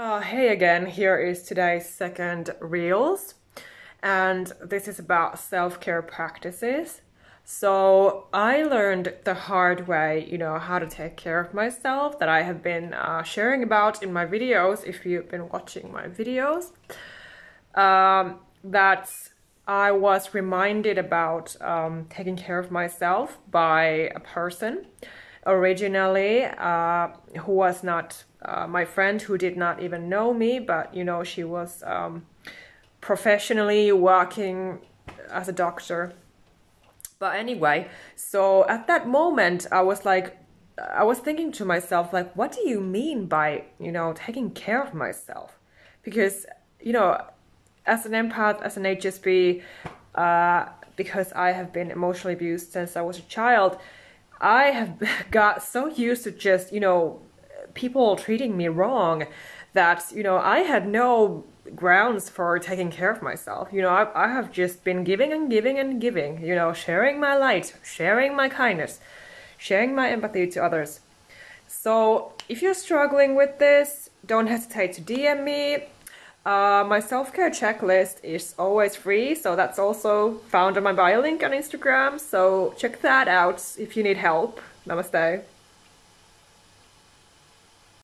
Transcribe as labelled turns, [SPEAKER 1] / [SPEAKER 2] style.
[SPEAKER 1] Uh, hey again, here is today's second Reels, and this is about self care practices. So, I learned the hard way, you know, how to take care of myself that I have been uh, sharing about in my videos if you've been watching my videos. Um, that I was reminded about um, taking care of myself by a person originally uh, who was not uh, my friend who did not even know me, but you know, she was um, professionally working as a doctor. But anyway, so at that moment, I was like, I was thinking to myself, like, what do you mean by, you know, taking care of myself? Because, you know, as an empath, as an HSP, uh, because I have been emotionally abused since I was a child, I have got so used to just, you know, people treating me wrong that, you know, I had no grounds for taking care of myself. You know, I, I have just been giving and giving and giving, you know, sharing my light, sharing my kindness, sharing my empathy to others. So if you're struggling with this, don't hesitate to DM me. Uh, my self-care checklist is always free, so that's also found on my bio link on Instagram. So check that out if you need help. Namaste.